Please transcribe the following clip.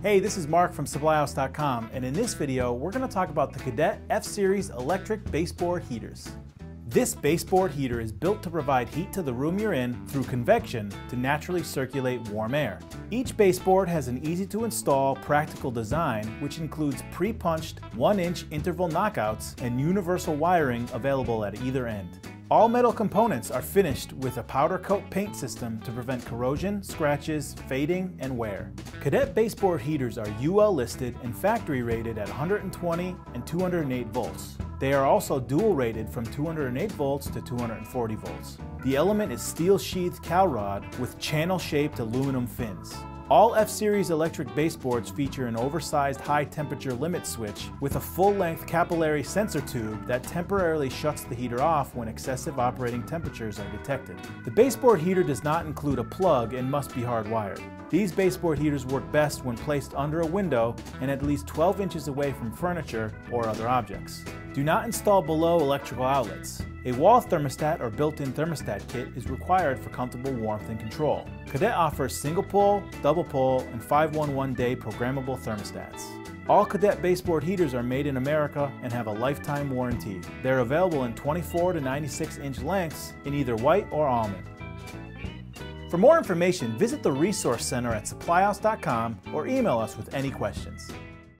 Hey, this is Mark from SupplyHouse.com, and in this video, we're going to talk about the Cadet F-Series electric baseboard heaters. This baseboard heater is built to provide heat to the room you're in through convection to naturally circulate warm air. Each baseboard has an easy to install, practical design, which includes pre-punched 1-inch interval knockouts and universal wiring available at either end. All metal components are finished with a powder coat paint system to prevent corrosion, scratches, fading, and wear. Cadet baseboard heaters are UL listed and factory rated at 120 and 208 volts. They are also dual rated from 208 volts to 240 volts. The element is steel sheathed calrod with channel shaped aluminum fins. All F-Series electric baseboards feature an oversized high temperature limit switch with a full-length capillary sensor tube that temporarily shuts the heater off when excessive operating temperatures are detected. The baseboard heater does not include a plug and must be hardwired. These baseboard heaters work best when placed under a window and at least 12 inches away from furniture or other objects. Do not install below electrical outlets. A wall thermostat or built-in thermostat kit is required for comfortable warmth and control. Cadet offers single pole, double pole, and 511 day programmable thermostats. All Cadet baseboard heaters are made in America and have a lifetime warranty. They're available in 24 to 96 inch lengths in either white or almond. For more information, visit the Resource Center at supplyhouse.com or email us with any questions.